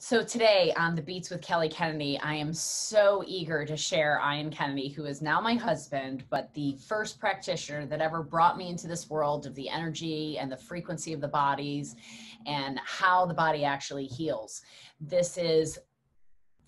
So today on the Beats with Kelly Kennedy, I am so eager to share Ian Kennedy, who is now my husband, but the first practitioner that ever brought me into this world of the energy and the frequency of the bodies and how the body actually heals. This is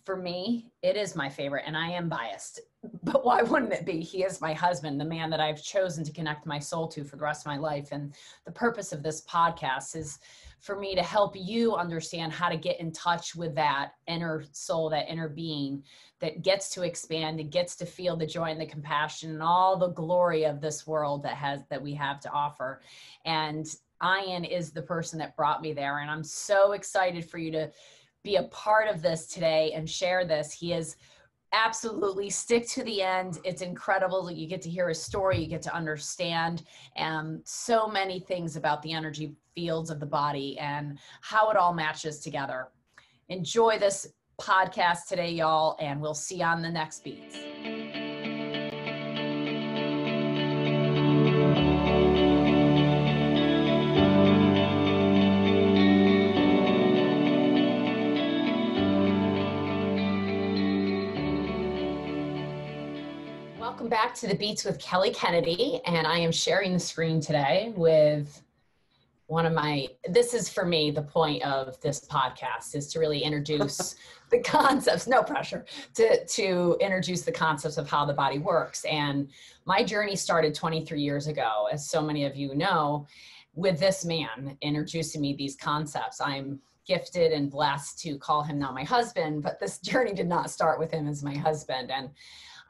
for me, it is my favorite, and I am biased. But why wouldn't it be? He is my husband, the man that I've chosen to connect my soul to for the rest of my life. And the purpose of this podcast is for me to help you understand how to get in touch with that inner soul, that inner being that gets to expand and gets to feel the joy and the compassion and all the glory of this world that has that we have to offer. And Ian is the person that brought me there. And I'm so excited for you to be a part of this today and share this. He is absolutely stick to the end. It's incredible. That you get to hear his story, you get to understand um, so many things about the energy fields of the body and how it all matches together. Enjoy this podcast today, y'all, and we'll see you on the next beats. Back to the Beats with Kelly Kennedy, and I am sharing the screen today with one of my this is for me the point of this podcast is to really introduce the concepts no pressure to to introduce the concepts of how the body works. And my journey started 23 years ago as so many of you know with this man introducing me these concepts. I'm gifted and blessed to call him now my husband but this journey did not start with him as my husband. And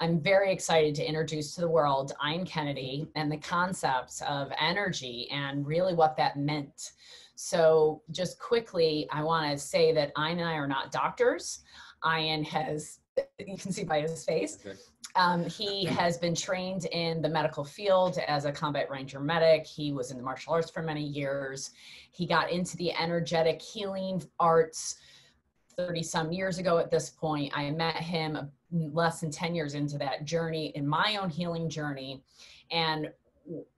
I'm very excited to introduce to the world Ian Kennedy and the concepts of energy and really what that meant. So, just quickly, I want to say that Ian and I are not doctors. Ian has, you can see by his face, um, he has been trained in the medical field as a combat ranger medic. He was in the martial arts for many years. He got into the energetic healing arts 30 some years ago at this point. I met him less than 10 years into that journey in my own healing journey. And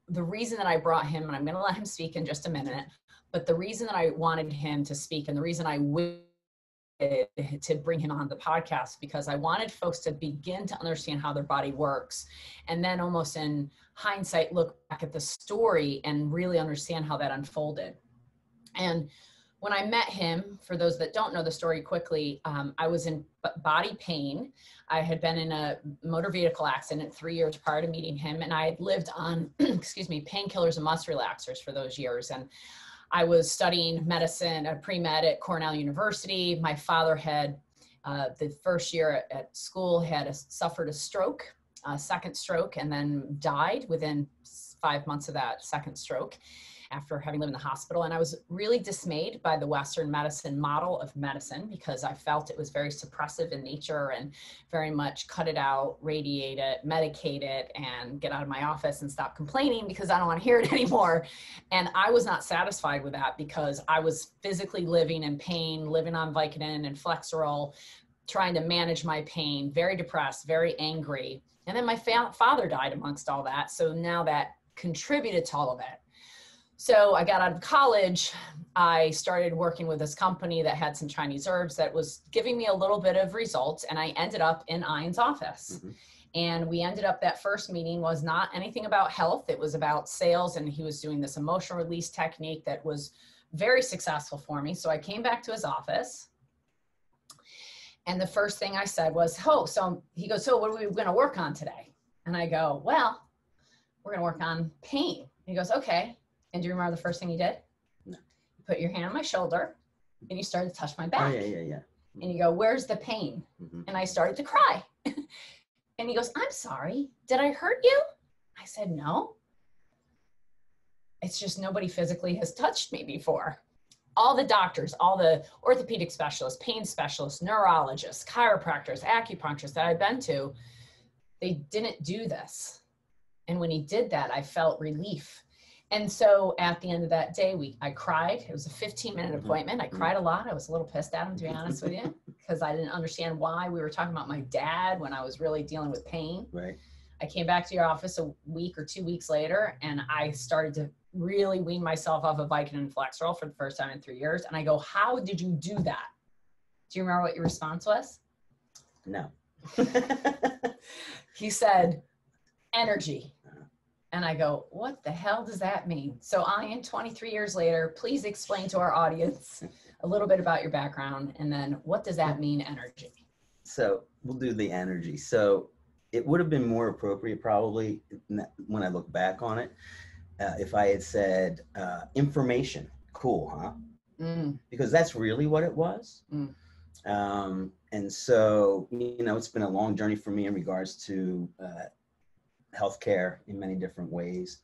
the reason that I brought him, and I'm going to let him speak in just a minute, but the reason that I wanted him to speak and the reason I wanted to bring him on the podcast because I wanted folks to begin to understand how their body works and then almost in hindsight look back at the story and really understand how that unfolded. And when I met him, for those that don't know the story quickly, um, I was in body pain. I had been in a motor vehicle accident three years prior to meeting him, and I had lived on, excuse me, painkillers and muscle relaxers for those years. And I was studying medicine, a pre med at Cornell University. My father had, uh, the first year at, school, had a, suffered a stroke, a second stroke, and then died within five months of that second stroke after having lived in the hospital. And I was really dismayed by the Western medicine model of medicine because I felt it was very suppressive in nature and very much cut it out, radiate it, medicate it, and get out of my office and stop complaining because I don't want to hear it anymore. And I was not satisfied with that because I was physically living in pain, living on Vicodin and Flexeril, trying to manage my pain, very depressed, very angry. And then my fa- father died amongst all that. So now that contributed to all of it. So I got out of college. I started working with this company that had some Chinese herbs that was giving me a little bit of results, and I ended up in Ian's office. Mm-hmm. And we ended up that first meeting was not anything about health, it was about sales, and he was doing this emotional release technique that was very successful for me. So I came back to his office. And the first thing I said was, Oh, so he goes, So what are we going to work on today? And I go, Well, we're going to work on pain. he goes, Okay. And do you remember the first thing you did? No. You put your hand on my shoulder and you started to touch my back. Oh, yeah, yeah, yeah. And you go, Where's the pain? Mm-hmm. And I started to cry. and he goes, I'm sorry. Did I hurt you? I said, No. It's just nobody physically has touched me before. All the doctors, all the orthopedic specialists, pain specialists, neurologists, chiropractors, acupuncturists that I've been to, they didn't do this. And when he did that, I felt relief and so at the end of that day, we I cried. It was a 15 minute mm-hmm. appointment. I cried a lot. I was a little pissed at him, to be honest with you, because I didn't understand why we were talking about my dad when I was really dealing with pain. Right. I came back to your office a week or two weeks later, and I started to really wean myself off of Vicodin and Flexeril for the first time in three years. And I go, "How did you do that?" Do you remember what your response was? No. He said, energy. And I go, what the hell does that mean? So, Ian, 23 years later, please explain to our audience a little bit about your background and then what does that mean, energy? so we'll do the energy. So it would have been more appropriate, probably, when I look back on it, uh, if I had said uh, information. Cool, huh? Mm, Because that's really what it was. Mm. Um, and so, you know, it's been a long journey for me in regards to uh, healthcare in many different ways.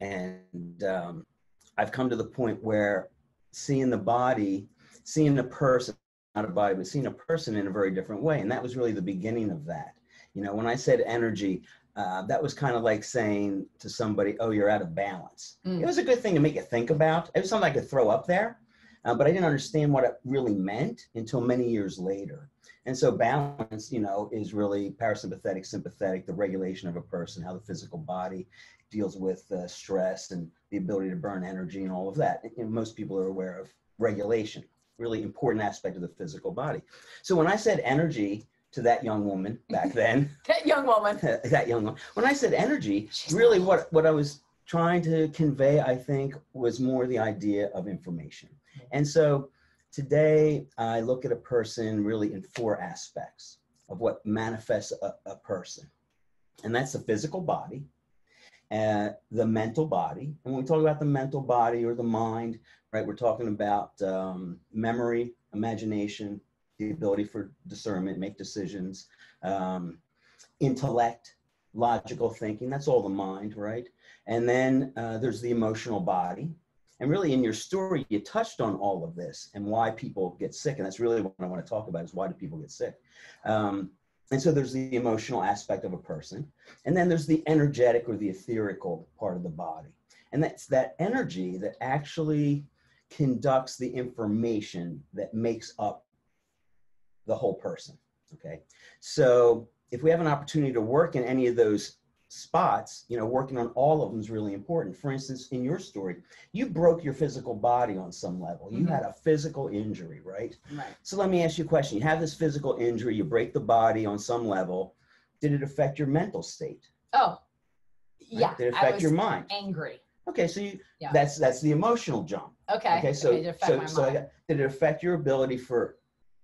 And um, I've come to the point where seeing the body, seeing a person, not a body, but seeing a person in a very different way. And that was really the beginning of that. You know, when I said energy, uh, that was kind of like saying to somebody, oh, you're out of balance. Mm. It was a good thing to make you think about. It was something I could throw up there, uh, but I didn't understand what it really meant until many years later. And so balance, you know, is really parasympathetic, sympathetic, the regulation of a person, how the physical body deals with uh, stress and the ability to burn energy and all of that. And most people are aware of regulation, really important aspect of the physical body. So when I said energy to that young woman back then, That young woman. that young one, when I said energy, She's really what, what I was trying to convey, I think, was more the idea of information. And so today I look at a person really in four aspects of what manifests a, a person. And that's the physical body, uh, the mental body. And when we talk about the mental body or the mind, right, we're talking about um, memory, imagination, the ability for discernment, make decisions, um, intellect, logical thinking. That's all the mind, right? And then uh, there's the emotional body. And really, in your story, you touched on all of this and why people get sick. And that's really what I want to talk about is why do people get sick? Um, and so there's the emotional aspect of a person. And then there's the energetic or the etherical part of the body. And that's that energy that actually conducts the information that makes up the whole person. Okay. So if we have an opportunity to work in any of those spots, you know, working on all of them is really important. For instance, in your story, you broke your physical body on some level. You Mhm. had a physical injury, right? Right. So let me ask you a question. You have this physical injury, you break the body on some level. Did it affect your mental state? Oh, right? yeah. Did it affect your mind? angry. Okay, so you Yeah. that's that's the emotional jump. Okay. Okay, so it so, my so got, did it affect your ability for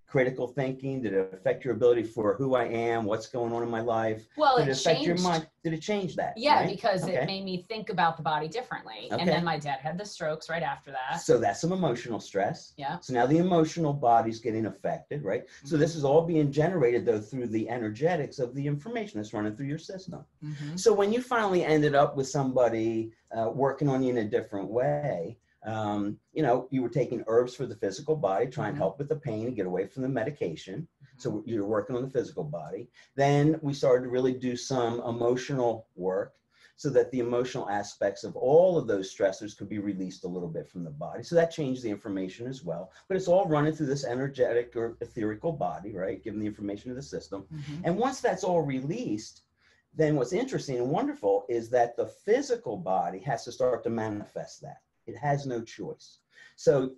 critical thinking? Did it affect your ability for who I am, what's going on in my life? well, Did it it affect changed. your mind? Did it change that? Yeah, right? because Okay. it made me think about the body differently. And then my dad had the strokes right after that. So that's some emotional stress. Yeah. So now the emotional body's getting affected, right? So Mhm. this is all being generated though through the energetics of the information that's running through your system. Mhm. So when you finally ended up with somebody uh, working on you in a different way, um, you know, you were taking herbs for the physical body, trying to help with the pain and get away from the medication. Mm-hmm. So you're working on the physical body. Then we started to really do some emotional work so that the emotional aspects of all of those stressors could be released a little bit from the body. So that changed the information as well. But it's all running through this energetic or etherical body, right? Giving the information to the system. Mhm. And once that's all released, then what's interesting and wonderful is that the physical body has to start to manifest that. It has no choice. So,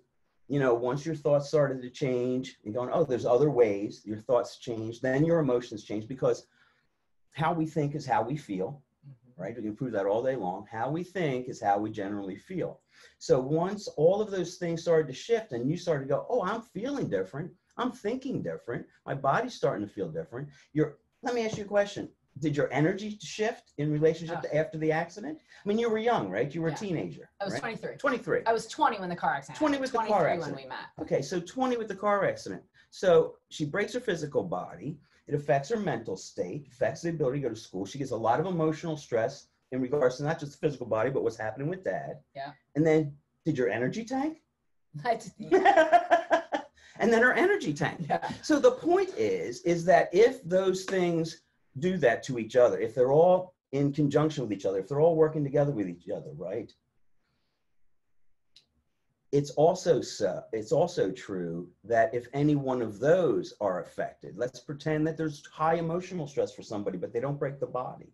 you know, once your thoughts started to change, you're going, oh, there's other ways, your thoughts change, then your emotions change because how we think is how we feel, Mhm. right? We can prove that all day long. How we think is how we generally feel. So once all of those things started to shift and you started to go, oh, I'm feeling different. I'm thinking different. My body's starting to feel different. Your let me ask you a question. Did your energy shift in relationship Oh. to after the accident? I mean, you were young, right? You were Yeah. a teenager. I was right? 23. 23. I was 20 when the car accident. 20 happened. with the car accident. when we met. Okay, so 20 with the car accident. So she breaks her physical body. It affects her mental state, affects the ability to go to school. She gets a lot of emotional stress in regards to not just the physical body, but what's happening with dad. Yeah. And then did your energy tank? I did- and then her energy tank. yeah. So the point is, is that if those things do that to each other, if they're all in conjunction with each other, if they're all working together with each other, right? It's also so, it's also true that if any one of those are affected, let's pretend that there's high emotional stress for somebody, but they don't break the body.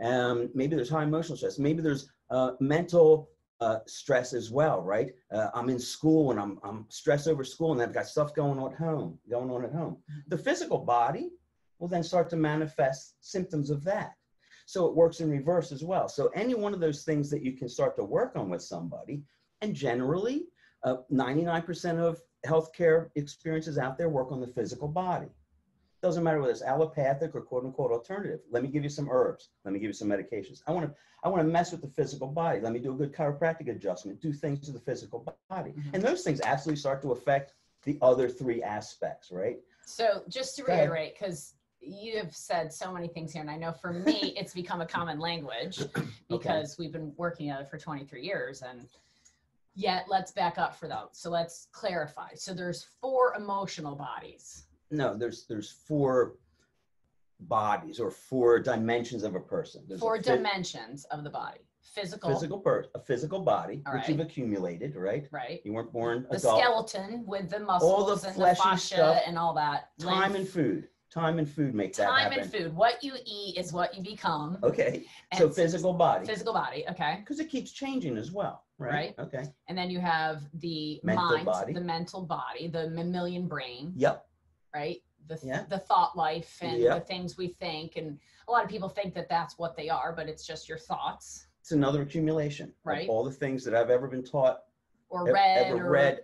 Um, maybe there's high emotional stress. Maybe there's uh, mental uh, stress as well, right? Uh, I'm in school and I'm, I'm stressed over school and I've got stuff going on at home, going on at home. The physical body will then start to manifest symptoms of that. So it works in reverse as well. So any one of those things that you can start to work on with somebody, and generally, uh, 99% of healthcare experiences out there work on the physical body. Doesn't matter whether it's allopathic or quote unquote alternative. Let me give you some herbs. Let me give you some medications. I want to I want to mess with the physical body. Let me do a good chiropractic adjustment. Do things to the physical body, Mhm. and those things absolutely start to affect the other three aspects, right? So just to reiterate, because you have said so many things here, and I know for me it's become a common language because we've been working together for 23 years, and yet let's back up for those. So let's clarify. So there's four emotional bodies. No, there's there's four bodies or four dimensions of a person. There's four phy- dimensions of the body physical, physical birth, a physical body, All which you've accumulated, right? right You weren't born the adult. skeleton with the All the muscles and the fascia stuff. and all that Time Lymph- and food. Time and food make that time happen. and food what you eat is what you become Okay. And so physical body. physical body okay Because it keeps changing as well, right? Right. Okay. and then you have the Mental mind body. the mental body the mammalian brain Yep. right the, Yeah. the thought life and Yep. the things we think and a lot of people think that that's what they are but it's just your thoughts It's another accumulation. Right. all the things that I've ever been taught, or read ever or read.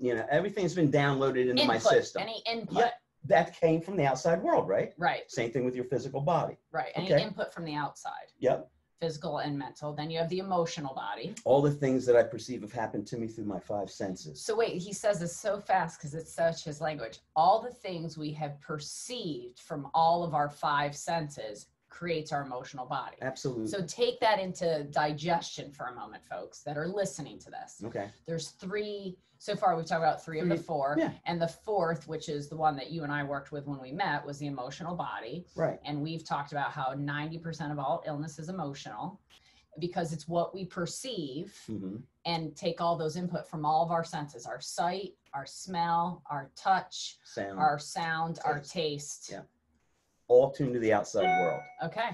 You know, everything's been downloaded into my system. any input Yep. That came from the outside world, right? right Same thing with your physical body. right any Okay. input from the outside Yep. physical and mental then you have the emotional body All the things that I perceive have happened to me through my five senses. So wait, he says this so fast because it's such his language. All the things we have perceived from all of our five senses creates our emotional body. Absolutely. So take that into digestion for a moment, folks that are listening to this. okay. There's three so far. We've talked about three, of the four, yeah. and the fourth, which is the one that you and I worked with when we met, was the emotional body. Right. And we've talked about how 90% of all illness is emotional because it's what we perceive hmm and take all those input from all of our senses our sight our smell our touch Sound. our sound our Taste. taste Yeah. all tuned to the outside world. okay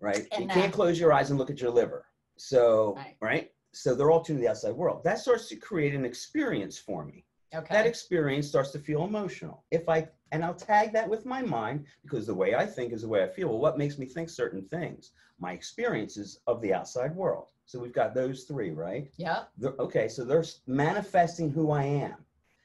right? And you now- can't close your eyes and look at your liver. So, Right. right. So they're all tuned to the outside world. That starts to create an experience for me. okay That experience starts to feel emotional. If I and I'll tag that with my mind because the way I think is the way I feel. Well, what makes me think certain things? My experiences of the outside world. So we've got those three, right? Yeah. They're- okay, so they're manifesting who I am.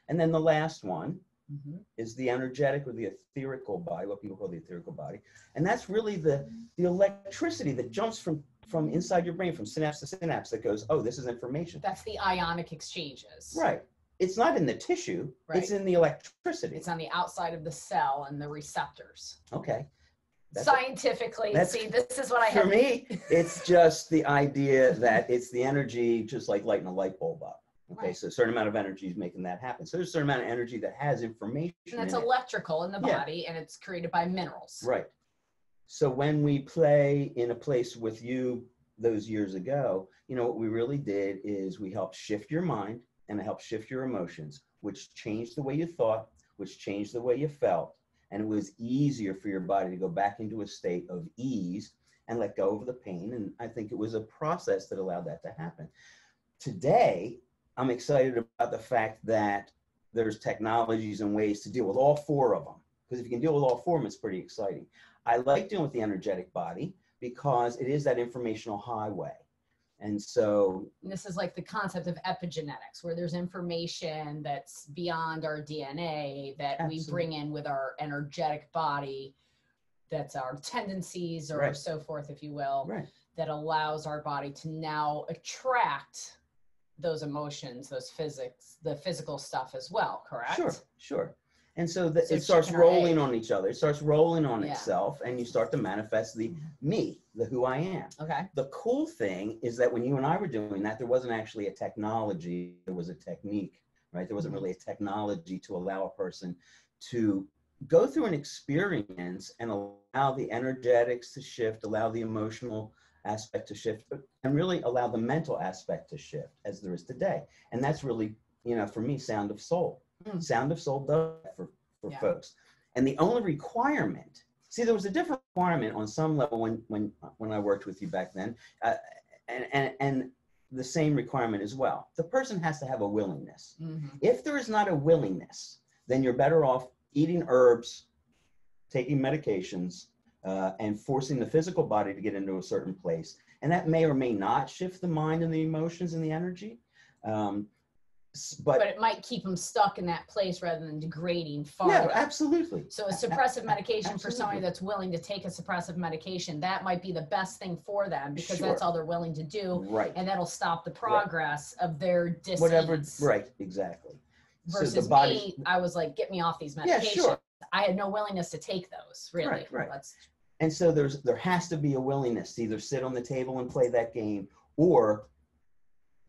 And then the last one Mhm. is the energetic or the etherical body, what people call the etherical body. And that's really the, the electricity that jumps from, from inside your brain, from synapse to synapse, that goes, oh, this is information. that's the ionic exchanges Right. It's not in the tissue, right. it's in the electricity. it's on the outside of the cell and the receptors okay. That's- scientifically that's- see this is what i For have me, it's just the idea that it's the energy, just like lighting a light bulb up. Okay, Right. so a certain amount of energy is making that happen. So there's a certain amount of energy that has information. and that's in it. electrical in the Yeah. body and it's created by minerals Right. So when we play in a place with you those years ago, you know, what we really did is we helped shift your mind and it helped shift your emotions, which changed the way you thought, which changed the way you felt. And it was easier for your body to go back into a state of ease and let go of the pain. And I think it was a process that allowed that to happen. Today, I'm excited about the fact that there's technologies and ways to deal with all four of them. Because if you can deal with all four of them, it's pretty exciting. I like dealing with the energetic body because it is that informational highway. And so, And this is like the concept of epigenetics, where there's information that's beyond our DNA that we bring in with our energetic body, that's our tendencies or Right. so forth, if you will, right, that allows our body to now attract those emotions, those physics, the physical stuff as well, correct? sure, sure. And so, the, So it starts chicken or rolling egg. on each other. It starts rolling on Yeah. itself, and you start to manifest the mm-hmm. me, the who I am. Okay. The cool thing is that when you and I were doing that, there wasn't actually a technology, there was a technique, right? There wasn't mm-hmm. really a technology to allow a person to go through an experience and allow the energetics to shift, allow the emotional aspect to shift, and really allow the mental aspect to shift as there is today. And that's really, you know, for me, Sound of Soul. Mm. Sound of Soul does for, for Yeah. folks. And the only requirement, see, there was a different requirement on some level when when when I worked with you back then, uh, and and and the same requirement as well. The person has to have a willingness. Mhm. If there is not a willingness, then you're better off eating herbs, taking medications, uh, and forcing the physical body to get into a certain place. And that may or may not shift the mind and the emotions and the energy. Um, But but it might keep them stuck in that place rather than degrading yeah, absolutely. So a suppressive medication for somebody that's willing to take a suppressive medication, that might be the best thing for them because Sure. that's all they're willing to do. Right. And that'll stop the progress of their disease. Whatever. Right. Exactly. So the Versus body- me, I was like, get me off these medications. Yeah, sure. I had no willingness to take those, really. Right, right. That's, And so there's there has to be a willingness to either sit on the table and play that game, or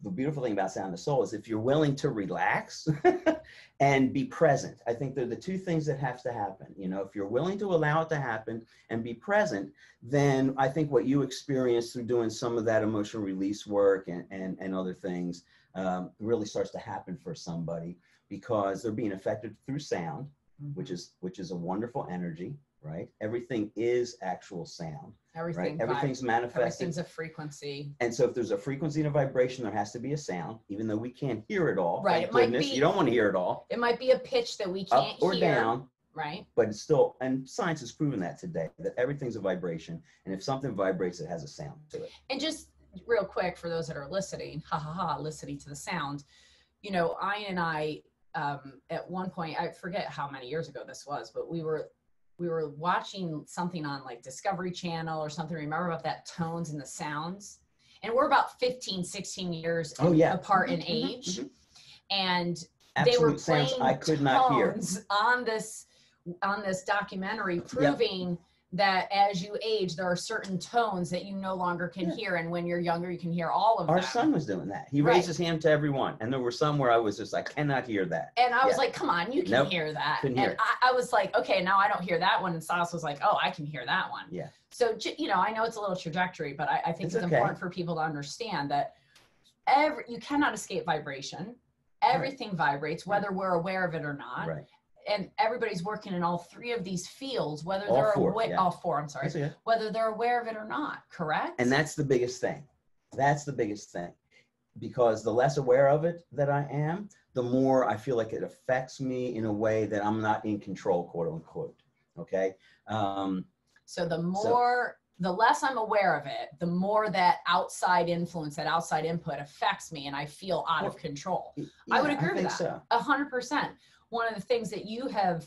the beautiful thing about Sound of Soul is if you're willing to relax and be present. I think they're the two things that have to happen. You know, if you're willing to allow it to happen and be present, then I think what you experience through doing some of that emotional release work and and, and other things um, really starts to happen for somebody because they're being affected through sound which is which is a wonderful energy, right? Everything is actual sound, everything. right? Everything's manifesting. everything's a frequency. and so if there's a frequency and a vibration, there has to be a sound, even though we can't hear it all. Right, it might goodness. be- You don't want to hear it all, It might be a pitch that we can't up or hear. down, Right. but it's still and science has proven that today, that everything's a vibration. And if something vibrates, it has a sound to it. And just real quick for those that are listening, ha ha ha, listening to the sound, you know, I and I, um, at one point, I forget how many years ago this was, but we were we were watching something on like Discovery Channel or something. Remember about that tones and the sounds? And we're about 15, 16 years Oh, yeah. apart in Mhm, mhm, age. mhm. And Absolute they were sounds playing I could not hear. tones on this on this documentary proving that as you age there are certain tones that you no longer can Yeah. hear and when you're younger you can hear all of them. Our them son was doing that. He Right. raised his hand to everyone, and there were some where I was just, like, I cannot hear that. and i was like come on you can Nope, hear that couldn't and hear. I, I was like okay now i don't hear that one and Sas was like oh i can hear that one Yeah. so you know i know it's a little trajectory but i, I think It's it's, okay. important for people to understand that every you cannot escape vibration everything vibrates whether we're aware of it or not Right. And everybody's working in all three of these fields, whether All they're four, aware, yeah. all four, I'm sorry, okay. whether they're aware of it or not, correct? And that's the biggest thing. That's the biggest thing. Because the less aware of it that I am, the more I feel like it affects me in a way that I'm not in control, quote unquote. Okay. Um, so the more, the less I'm aware of it, the more that outside influence, that outside input affects me and I feel out of control. yeah, I would agree with that. A hundred percent. One of the things that you have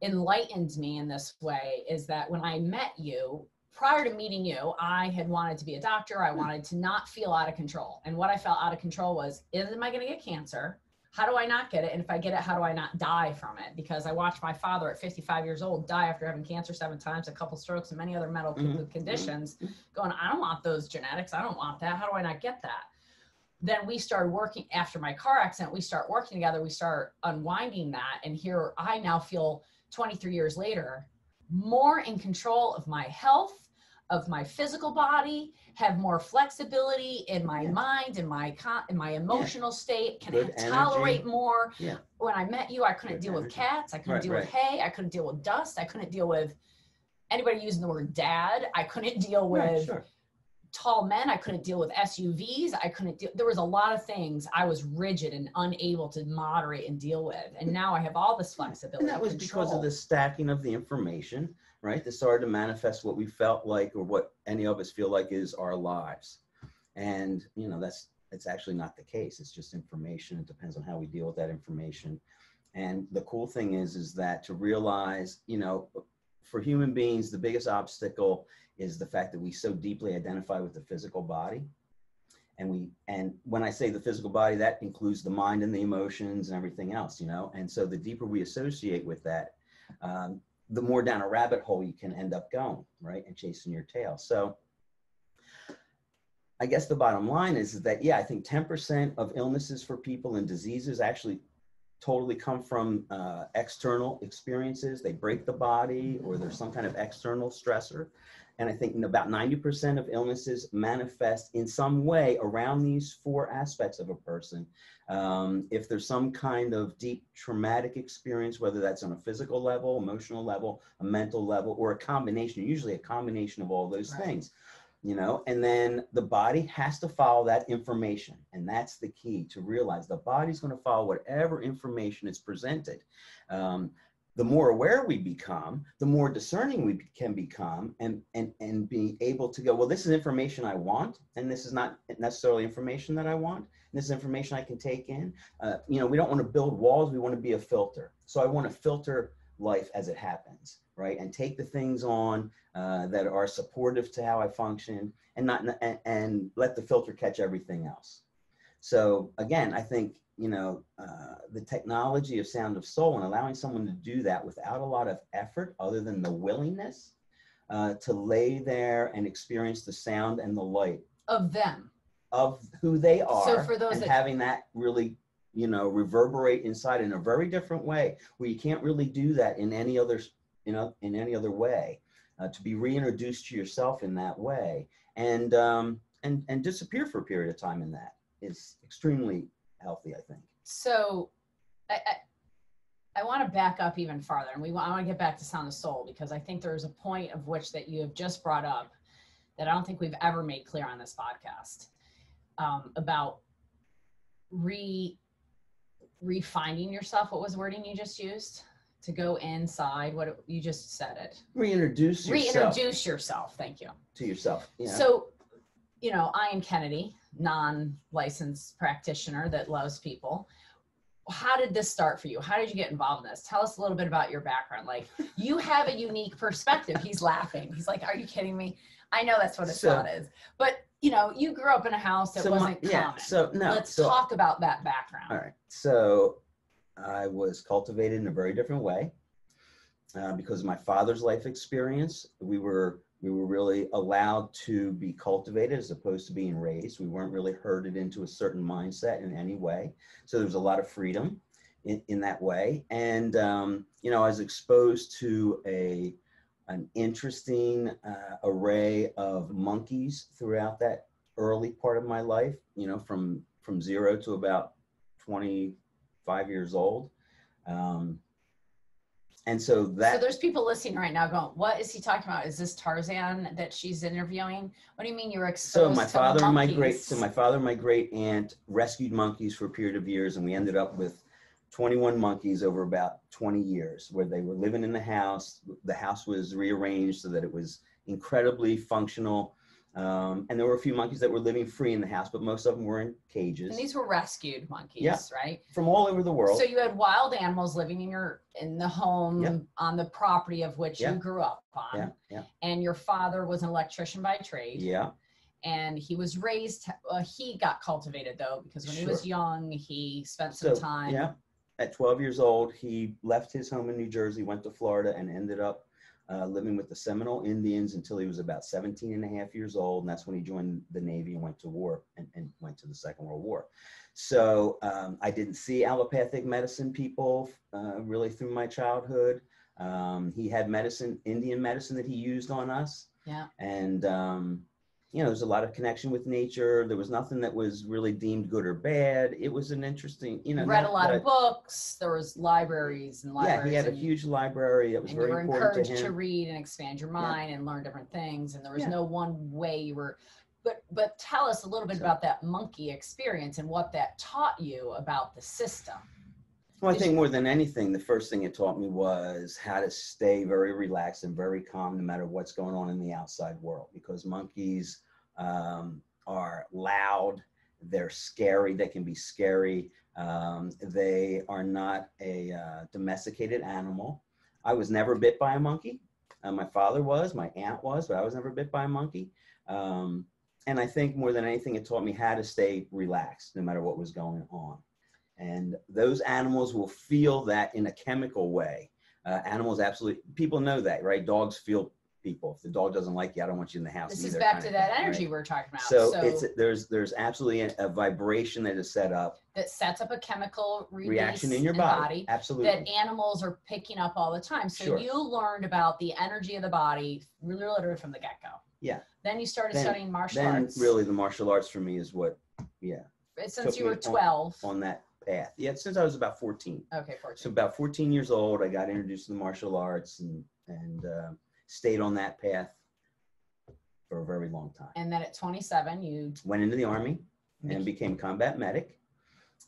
enlightened me in this way is that when I met you, prior to meeting you, I had wanted to be a doctor. I wanted to not feel out of control. And what I felt out of control was, is am I going to get cancer? How do I not get it? And if I get it, how do I not die from it? Because I watched my father at 55 years old die after having cancer seven times, a couple strokes, and many other medical Mhm, conditions. mhm. Going, I don't want those genetics. I don't want that. How do I not get that? Then we started working after my car accident we start working together we start unwinding that and here i now feel 23 years later more in control of my health of my physical body have more flexibility in my Yeah. mind in my con- in my emotional state can Good energy. tolerate more Yeah. when i met you i couldn't Good deal with cats i couldn't Right, deal with hay i couldn't deal with dust i couldn't deal with anybody using the word dad i couldn't deal with Right, sure. Tall men. I couldn't deal with SUVs. I couldn't deal. There was a lot of things I was rigid and unable to moderate and deal with. And now I have all this flexibility. And that was because of the stacking of the information, right? That started to manifest what we felt like or what any of us feel like is our lives. And, you know, that's it's actually not the case. It's just information. It depends on how we deal with that information. And the cool thing is, is that to realize, you know, for human beings, the biggest obstacle is the fact that we so deeply identify with the physical body. And we and when i say the physical body that includes the mind and the emotions and everything else you know? And so the deeper we associate with that um, the more down a rabbit hole you can end up going right and chasing your tail. So i guess the bottom line is that yeah i think 10% of illnesses for people and diseases actually totally come from uh, external experiences they break the body or there's some kind of external stressor and I think about 90% of illnesses manifest in some way around these four aspects of a person. Um, if there's some kind of deep traumatic experience, whether that's on a physical level, emotional level, a mental level, or a combination, usually a combination of all those Right. things. You know and then the body has to follow that information and that's the key to realize the body's going to follow whatever information is presented. Um, the more aware we become the more discerning we can become and and and be able to go well this is information i want and this is not necessarily information that i want. This is information i can take in. Uh, you know we don't want to build walls we want to be a filter. So i want to filter life as it happens right? And take the things on uh, that are supportive to how i function and not and, and let the filter catch everything else. So again i think you know, uh, the technology of Sound of Soul and allowing someone to do that without a lot of effort other than the willingness uh, to lay there and experience the sound and the light of them. of who they are so for those and that having that really you know reverberate inside in a very different way where you can't really do that in any other you know in any other way uh, to be reintroduced to yourself in that way and um and and disappear for a period of time in that is extremely healthy, I think. So I, I, I want to back up even farther and we want, I want to get back to sound of soul because I think there's a point of which that you have just brought up that I don't think we've ever made clear on this podcast um, about re refining yourself. What was the wording you just used? To go inside. What you just said it. Reintroduce yourself. Reintroduce yourself. Thank you. To yourself. Yeah. So, you know, Ian Kennedy non-licensed practitioner that loves people how did this start for you how did you get involved in this tell us a little bit about your background like you have a unique perspective he's laughing he's like are you kidding me i know that's what a so, thought is but you know you grew up in a house that so wasn't yeah, common so no let's so, talk about that background all right so i was cultivated in a very different way uh, because of my father's life experience we were we were really allowed to be cultivated as opposed to being raised. We weren't really herded into a certain mindset in any way. So there was a lot of freedom in, in that way. And, um, you know, I was exposed to a, an interesting uh, array of monkeys throughout that early part of my life, you know, from, from zero to about 25 years old. Um, and so that so there's people listening right now going what is he talking about? Is this tarzan that she's interviewing? What do you mean you were exposed so my father and my great so my father and my great aunt rescued monkeys for a period of years and we ended up with 21 monkeys over about 20 years where they were living in the house. The house was rearranged so that it was incredibly functional um, and there were a few monkeys that were living free in the house, but most of them were in cages. And these were rescued monkeys, yeah. right? From all over the world. So you had wild animals living in your in the home yeah. on the property of which yeah. you grew up on. Yeah. yeah. And your father was an electrician by trade. Yeah. And he was raised. Uh, he got cultivated though because when sure. he was young, he spent some so, time. Yeah. At 12 years old, he left his home in New Jersey, went to Florida, and ended up uh, living with the Seminole Indians until he was about 17 and a half years old. And that's when he joined the Navy and went to war and, and went to the Second World War. So um, I didn't see allopathic medicine people uh, really through my childhood. Um, he had medicine, Indian medicine that he used on us. Yeah. And um, you know, there's a lot of connection with nature. There was nothing that was really deemed good or bad. It was an interesting, you know. Read a lot of books. There was libraries and libraries. Yeah, he had a huge library. It was very important to him. You were encouraged to read and expand your mind yeah. and learn different things. And there was yeah. no one way you were. But but tell us a little bit so, about that monkey experience and what that taught you about the system. Well, I think more than anything, the first thing it taught me was how to stay very relaxed and very calm no matter what's going on in the outside world because monkeys um, are loud, they're scary, they can be scary. Um, they are not a uh, domesticated animal. I was never bit by a monkey. Uh, my father was, my aunt was, but I was never bit by a monkey. Um, and I think more than anything, it taught me how to stay relaxed no matter what was going on. And those animals will feel that in a chemical way. Uh, animals absolutely, people know that, right? Dogs feel people. If the dog doesn't like you, I don't want you in the house. This is back to that thing, energy right? we're talking about. So, so, it's there's there's absolutely a, a, vibration that is set up that sets up a chemical reaction in your body, body, Absolutely. That animals are picking up all the time. So sure. you learned about the energy of the body literally from the get go. Yeah. Then you started then, studying martial then arts. really the martial arts for me is what, yeah. Since you were 12. On, on that path. Yeah, since I was about 14. Okay, 14. So about 14 years old, I got introduced to the martial arts and and uh, stayed on that path for a very long time. And then at 27, you Went into the army and became combat medic,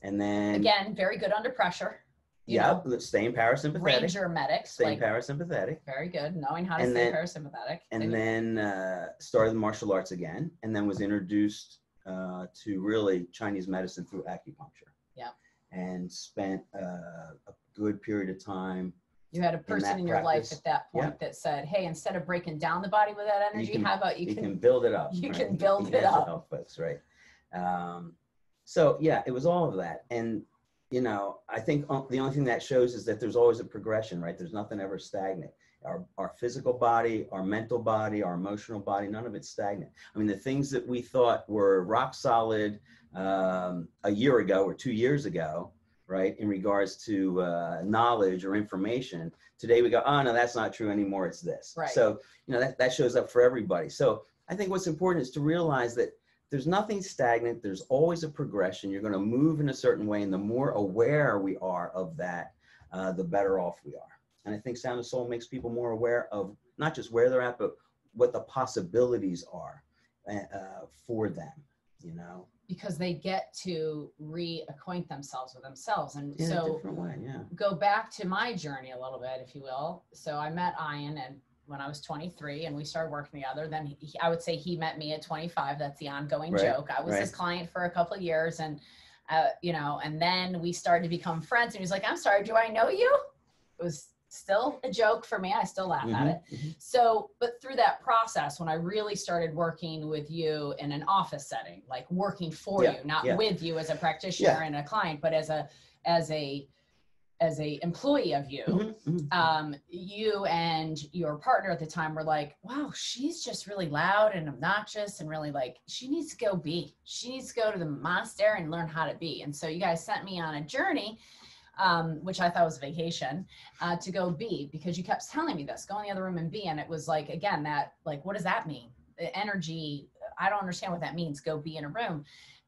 and then again very good under pressure. Yeah, know, staying parasympathetic, ranger medics, staying like parasympathetic, very good, knowing how to And stay then- parasympathetic. and then uh, started the martial arts again, and then was introduced uh, to really Chinese medicine through acupuncture. Yeah. And spent uh, a good period of time. you had a person in your life at that point yeah. that said, "Hey, instead of breaking down the body with that energy, can- how about you, You can, can build it up. you right? can build it up. folks, right? Um, so yeah, it was all of that, and you know, I think the only thing that shows is that there's always a progression, right? There's nothing ever stagnant. Our, our physical body, our mental body, our emotional body, none of it's stagnant. I mean, the things that we thought were rock solid um, a year ago or two years ago, right, in regards to uh, knowledge or information, today we go, oh, no, that's not true anymore. It's this. Right. So, you know, that, that shows up for everybody. So I think what's important is to realize that there's nothing stagnant. There's always a progression. You're going to move in a certain way. And the more aware we are of that, uh, the better off we are. And I think Sound of Soul makes people more aware of not just where they're at, but what the possibilities are uh, for them, you know, because they get to reacquaint themselves with themselves. And a so way. Yeah. go back to my journey a little bit, if you will. So I met Ian and when I was 23 and we started working together. Then he, I would say he met me at 25. That's the ongoing Right, joke. I was his client for a couple of years and, uh, you know, and then we started to become friends. And he was like, I'm sorry, do I know you? It was still a joke for me. I still laugh at Mhm, it. mhm. So, but through that process, when I really started working with you in an office setting, like working for Yeah, you, not yeah. with you as a practitioner Yeah. and a client, but as a as a as a employee of you, Mhm, mhm. um, you and your partner at the time were like, "Wow, she's just really loud and obnoxious, and really like she needs to go be. She needs to go to the monastery and learn how to be." And so you guys sent me on a journey. Um, which I thought was vacation, uh, to go be because you kept telling me this, go in the other room and be. And it was like, again, that, like, what does that mean? The energy, I don't understand what that means. Go be in a room.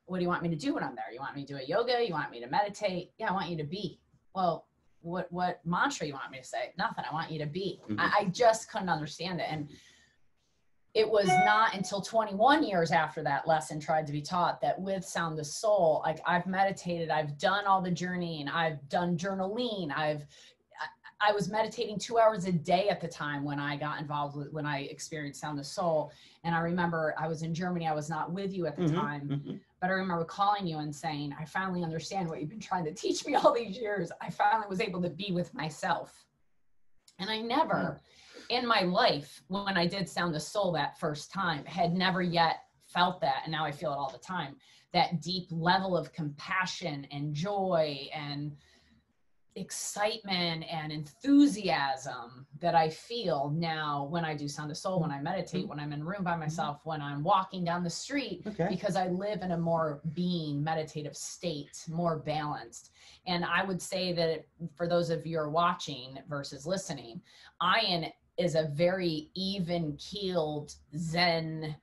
What do you want me to do when I'm there? You want me to do a yoga? You want me to meditate? Yeah, I want you to be. Well, what what mantra you want me to say? Nothing. I want you to be. Mhm. I, I just couldn't understand it. And it was not until 21 years after that lesson tried to be taught that with sound the soul like i've meditated i've done all the journeying i've done journaling i've I, was meditating two hours a day at the time when i got involved with when i experienced sound the soul and i remember i was in germany i was not with you at the Mhm, time mhm. but I remember calling you and saying, I finally understand what you've been trying to teach me all these years. I finally was able to be with myself. And I never in my life, when I did Sound the Soul that first time, had never yet felt that. And now I feel it all the time that deep level of compassion and joy and excitement and enthusiasm that I feel now when I do Sound of Soul, when I meditate, mm-hmm. when I'm in a room by mm-hmm. myself, when I'm walking down the street, Okay. because I live in a more being meditative state, more balanced. And I would say that for those of you who are watching versus listening, Ian is a very even keeled Zen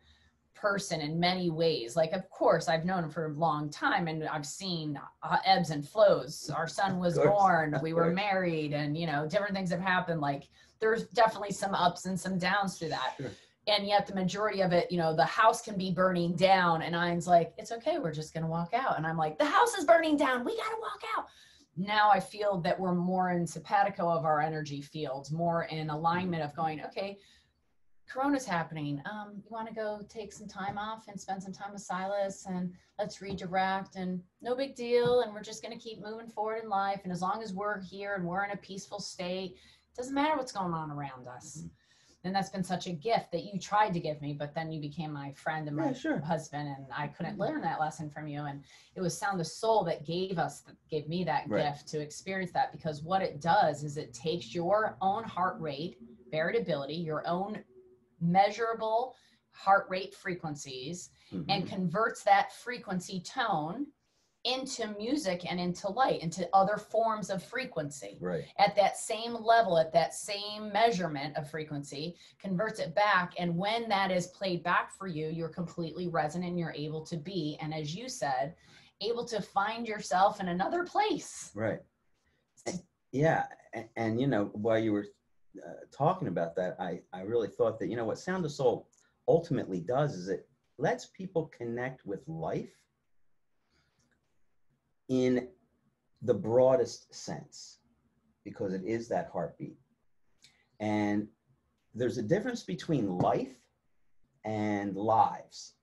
person in many ways. Like, of course, I've known him for a long time and I've seen uh, ebbs and flows. Our son was born, we were married, and, you know, different things have happened. Like, there's definitely some ups and some downs through that Sure. and yet the majority of it, you know, the house can be burning down, and Ian's like, "It's okay, we're just gonna walk out," and I'm like, "The house is burning down, we gotta walk out." Now I feel that we're more in simpatico of our energy fields, more in alignment of going, okay, Corona's happening. Um, you want to go take some time off and spend some time with Silas, and let's redirect, and no big deal, and we're just gonna keep moving forward in life, and as long as we're here and we're in a peaceful state, it doesn't matter what's going on around us Mhm. And that's been such a gift that you tried to give me but then you became my friend and my Yeah, sure. husband and i couldn't Mhm. learn that lesson from you and it was sound the soul that gave us gave me that Right. gift to experience that because what it does is it takes your own heart rate variability your own measurable heart rate frequencies and Mhm. converts that frequency tone into music and into light into other forms of frequency Right. at that same level, at that same measurement of frequency, converts it back. And when that is played back for you, you're completely resonant and you're able to be, and as you said, able to find yourself in another place. Right. Yeah, and, and you know, while you were uh, talking about that, I I really thought that you know what, Sound of Soul ultimately does is it lets people connect with life in the broadest sense because it is that heartbeat. And there's a difference between life and lives.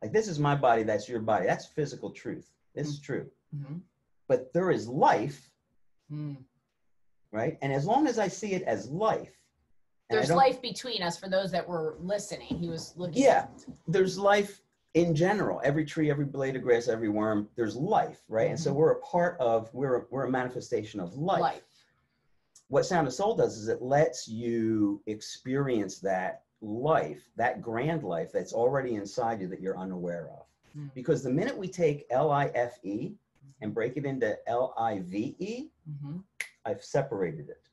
Like this is my body, that's your body. That's physical truth. This is true. Mhm. But there is life, Mm. right? And as long as I see it as life, There's life between us for those that were listening. He was looking. Yeah, there's life in general. Every tree, every blade of grass, every worm, there's life, right? And so Mhm. we're a part of, we're a, we're a manifestation of life. life. What Sound of Soul does is it lets you experience that life, that grand life that's already inside you that you're unaware of. Mm. Because the minute we take L I F E and break it into L I V E, Mhm. I've separated it.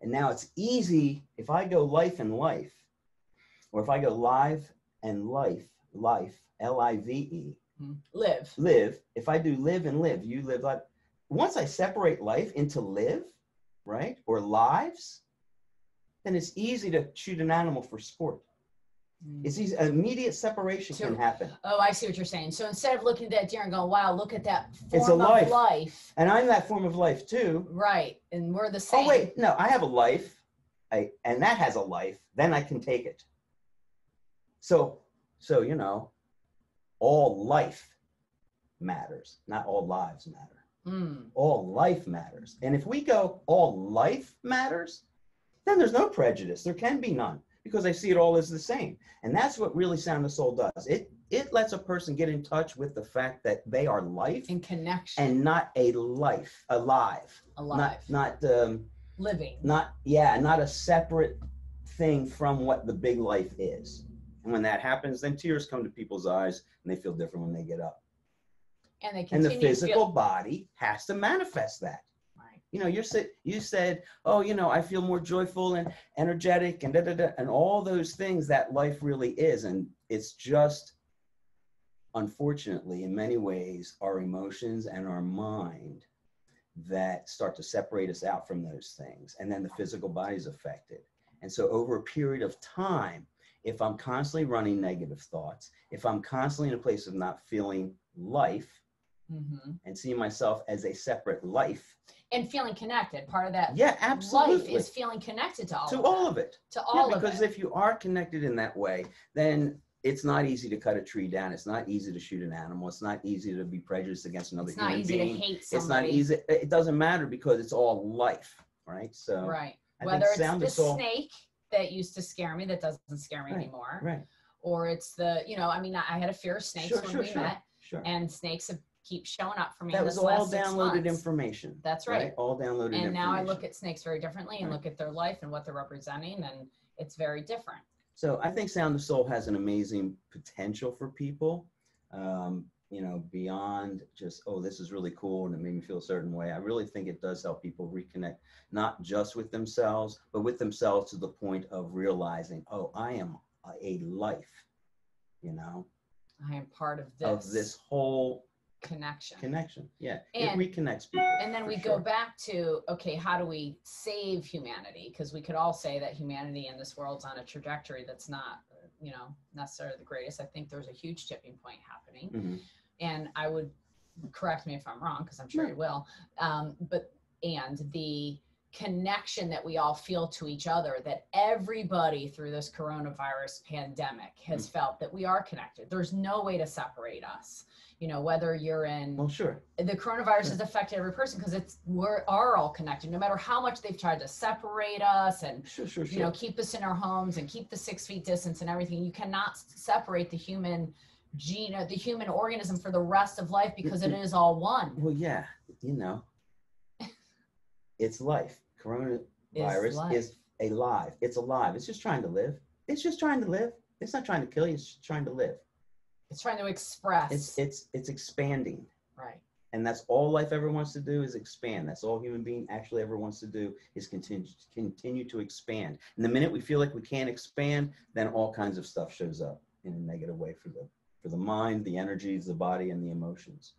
And now it's easy if I go life and life, or if I go live and life, life, L I V E, Mm. Live. live, if I do live and live, you live life. Once I separate life into live, right, or lives, then it's easy to shoot an animal for sport. Mm. It's easy, immediate separation To- can happen. Oh, I see what you're saying. So instead of looking at that deer and going, "Wow, look at that form It's a of life. life," And I'm that form of life too. right? And we're the same. Oh wait, no, I have a life, I and that has a life. Then I can take it. So, so you know, all life matters, not all lives matter. Mm. All life matters. And if we go, all life matters, then there's no prejudice. There can be none because I see it all as the same. And that's what really Sound of Soul does. It it lets a person get in touch with the fact that they are life In connection, and not a life, alive, alive, not not um, living. not yeah not a separate thing from what the big life is and when that happens then tears come to people's eyes and they feel different when they get up. And they and the physical body has to manifest that. Right. you know you're you said oh you know i feel more joyful and energetic and da, da, da, and all those things that life really is. And it's just unfortunately in many ways our emotions and our mind that start to separate us out from those things. And then the physical body is affected. And so over a period of time if i'm constantly running negative thoughts if i'm constantly in a place of not feeling life Mhm. and seeing myself as a separate life And feeling connected. Part of that yeah absolutely. life is feeling connected to all to of all that, of it to yeah, all of because it. Because if you are connected in that way then it's not easy to cut a tree down it's not easy to shoot an animal it's not easy to be prejudiced against another it's not human easy being to hate it's not easy it doesn't matter because it's all life right so Right. I Whether it's the of snake that used to scare me that doesn't scare me Right, anymore, right or it's the you know I mean I had a fear of snakes sure when sure we sure met, sure and snakes have keep showing up for me. that was all downloaded information That's right. all downloaded And now I look at snakes very differently and Right. look at their life and what they're representing, and it's very different. So I think Sound of Soul has an amazing potential for people. Um, you know, beyond just oh, this is really cool and it made me feel a certain way. I really think it does help people reconnect, not just with themselves, but with themselves to the point of realizing, oh, I am a life. You know, I am part of this, of this whole connection. connection. Yeah, And- it reconnects people. and then we sure. go back to okay how do we save humanity because we could all say that humanity in this world's on a trajectory that's not you know necessarily the greatest i think there's a huge tipping point happening Mhm. And i would correct me if i'm wrong because i'm sure you will um, but and the connection that we all feel to each other that everybody through this coronavirus pandemic has Mm. felt that we are connected there's no way to separate us you know whether you're in Well, sure. the coronavirus has affected every person because it's we're are all connected no matter how much they've tried to separate us and Sure, sure, sure. you know keep us in our homes and keep the six feet distance and everything you cannot separate the human gene uh, the human organism for the rest of life because it is all one well, yeah, you know, it's life. Coronavirus life. is alive. It's alive. It's just trying to live. It's just trying to live. It's not trying to kill you. It's just trying to live. it's trying to express It's it's it's expanding, right and that's all life ever wants to do is expand. That's all human being actually ever wants to do is continue continue to expand. And the minute we feel like we can't expand, then all kinds of stuff shows up in a negative way for the for the mind, the energies, the body, and the emotions.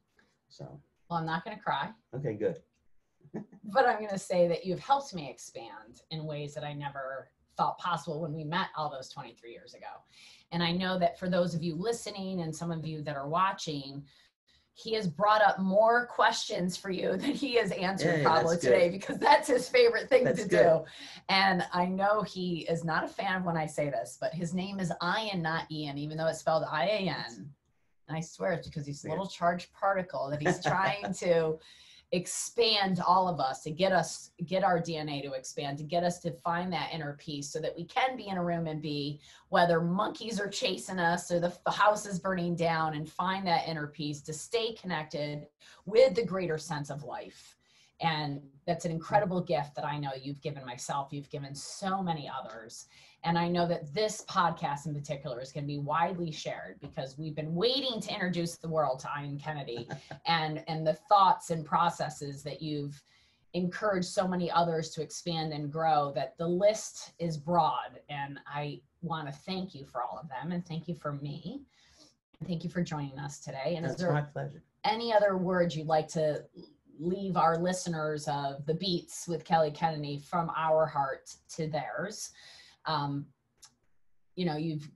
So well i'm not going to cry okay, good. but i'm going to say that you've helped me expand in ways that i never thought possible when we met all those 23 years ago. And I know that for those of you listening and some of you that are watching, he has brought up more questions for you than he has answered Yeah, probably that's today good. because that's his favorite thing That's to good. do. And I know he is not a fan when I say this, but his name is Ian, not Ian, even though it's spelled I A N. And I swear it's because he's a little charged particle that he's trying to expand all of us to get us get our DNA to expand to get us to find that inner peace so that we can be in a room and be whether monkeys are chasing us or the, the house is burning down and find that inner peace to stay connected with the greater sense of life. And that's an incredible gift that I know you've given myself. You've given so many others and I know that this podcast in particular is going to be widely shared because we've been waiting to introduce the world to Ian Kennedy and and the thoughts and processes that you've encouraged so many others to expand and grow that the list is broad and I want to thank you for all of them and thank you for me. And thank you for joining us today. And is That's there my pleasure. any other words you'd like to leave our listeners of the beats with Kelly Kennedy from our heart to theirs? Um, you know, you've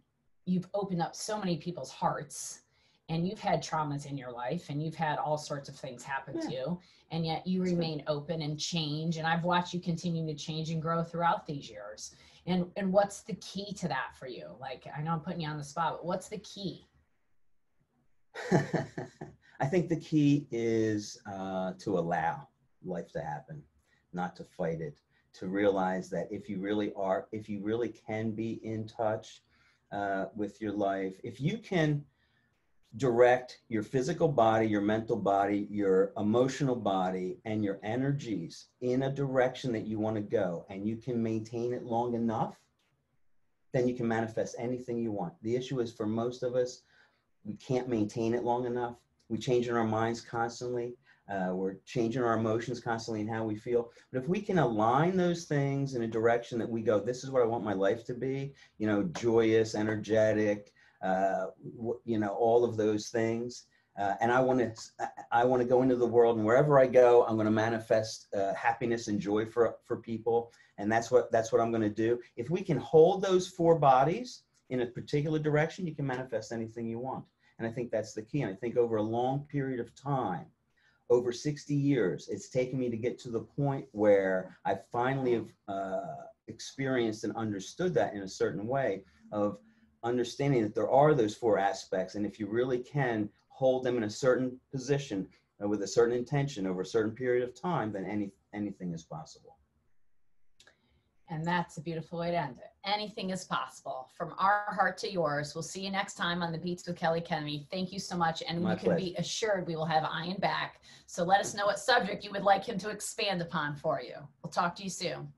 you've opened up so many people's hearts and you've had traumas in your life and you've had all sorts of things happen to you and yet you remain open and change and I've watched you continue to change and grow throughout these years. And and what's the key to that for you? Like I know I'm putting you on the spot, but what's the key? I think the key is uh, to allow life to happen, not to fight it. To realize that if you really are, if you really can be in touch uh, with your life, if you can direct your physical body, your mental body, your emotional body, and your energies in a direction that you want to go, and you can maintain it long enough, then you can manifest anything you want. The issue is for most of us, we can't maintain it long enough. We change in our minds constantly. Uh, we're changing our emotions constantly and how we feel. But if we can align those things in a direction that we go, this is what I want my life to be, you know, joyous, energetic, uh, you know, all of those things. Uh, and I want to, I want to go into the world, and wherever I go, I'm going to manifest uh, happiness and joy for for people, and that's what that's what I'm going to do. If we can hold those four bodies in a particular direction, you can manifest anything you want. And I think that's the key. And I think over a long period of time, over 60 years, it's taken me to get to the point where I finally have uh, experienced and understood that in a certain way of understanding that there are those four aspects. And if you really can hold them in a certain position uh, with a certain intention over a certain period of time, then any, anything is possible. And that's a beautiful way to end it. Anything is possible. From our heart to yours. We'll see you next time on the Beats with Kelly Kennedy. Thank you so much. And My you can pleasure. be assured we will have Ian back. So let us know what subject you would like him to expand upon for you. We'll talk to you soon.